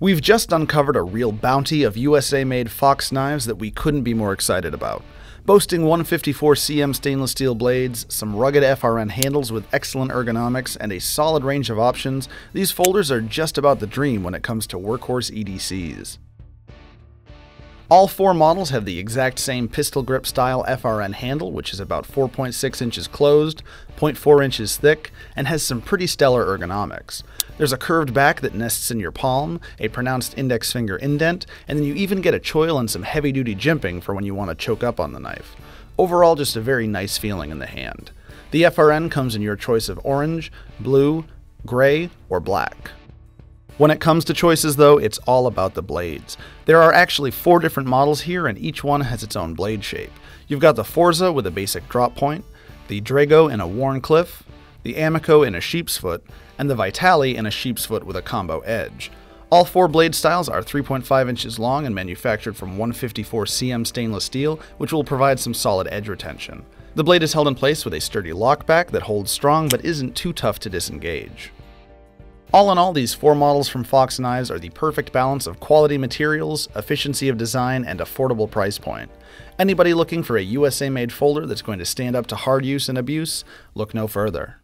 We've just uncovered a real bounty of USA made Fox knives that we couldn't be more excited about. Boasting 154CM stainless steel blades, some rugged FRN handles with excellent ergonomics, and a solid range of options, these folders are just about the dream when it comes to workhorse EDCs. All four models have the exact same pistol grip style FRN handle, which is about 4.6 inches closed, 0.4 inches thick, and has some pretty stellar ergonomics. There's a curved back that nests in your palm, a pronounced index finger indent, and then you even get a choil and some heavy duty jimping for when you want to choke up on the knife. Overall, just a very nice feeling in the hand. The FRN comes in your choice of orange, blue, gray, or black. When it comes to choices, though, it's all about the blades. There are actually four different models here, and each one has its own blade shape. You've got the Forza with a basic drop point, the Drago in a Wharncliffe, the Amico in a sheep's foot, and the Vitale in a sheep's foot with a combo edge. All four blade styles are 3.5 inches long and manufactured from 154CM stainless steel, which will provide some solid edge retention. The blade is held in place with a sturdy lockback that holds strong but isn't too tough to disengage. All in all, these four models from Fox Knives are the perfect balance of quality materials, efficiency of design, and affordable price point. Anybody looking for a USA made folder that's going to stand up to hard use and abuse, look no further.